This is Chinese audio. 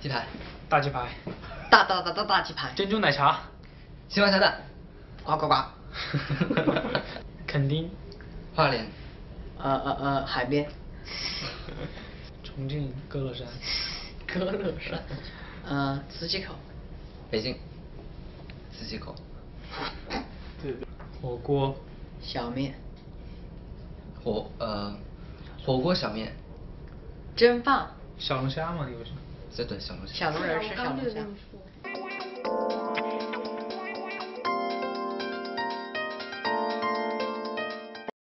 鸡排，大鸡排，大大大大大鸡排，珍珠奶茶，西瓜下蛋，呱呱呱，垦丁，花莲，呃呃呃，海边，重庆歌乐山，歌乐山，呃，磁器口，北京，磁器口，对。火锅，小面，火呃火锅小面，蒸饭，小龙虾嘛，有是。这对小龙虾，小龙人是小龙虾。